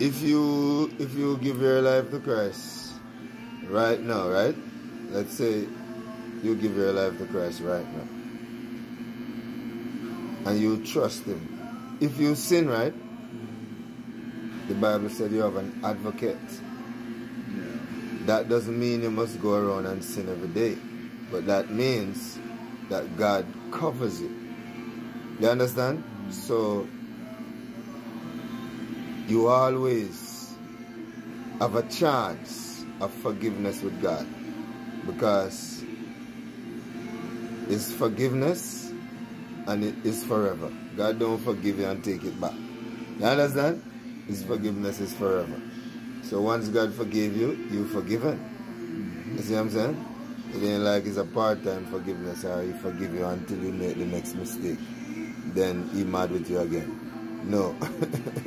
if you if you give your life to Christ right now, right? Let's say you give your life to Christ right now. And you trust him. If you sin, right? The Bible said you have an advocate. That doesn't mean you must go around and sin every day. But that means that God covers it. You understand? So you always have a chance of forgiveness with God because it's forgiveness and it is forever. God don't forgive you and take it back. You understand? His forgiveness is forever. So once God forgave you, you're forgiven. You see what I'm saying? It ain't like it's a part-time forgiveness or he forgive you until you make the next mistake. Then he mad with you again. No.